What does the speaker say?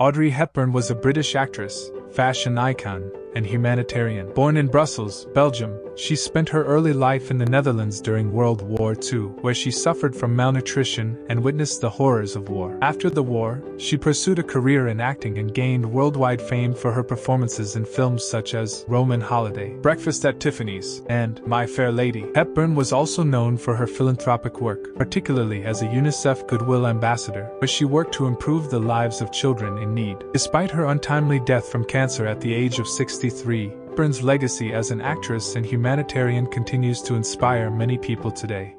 Audrey Hepburn was a British actress, fashion icon, and humanitarian. Born in Brussels, Belgium, she spent her early life in the Netherlands during World War II, where she suffered from malnutrition and witnessed the horrors of war. After the war, she pursued a career in acting and gained worldwide fame for her performances in films such as Roman Holiday, Breakfast at Tiffany's, and My Fair Lady. Hepburn was also known for her philanthropic work, particularly as a UNICEF Goodwill Ambassador, where she worked to improve the lives of children in need. Despite her untimely death from cancer at the age of 63, Hepburn's legacy as an actress and humanitarian continues to inspire many people today.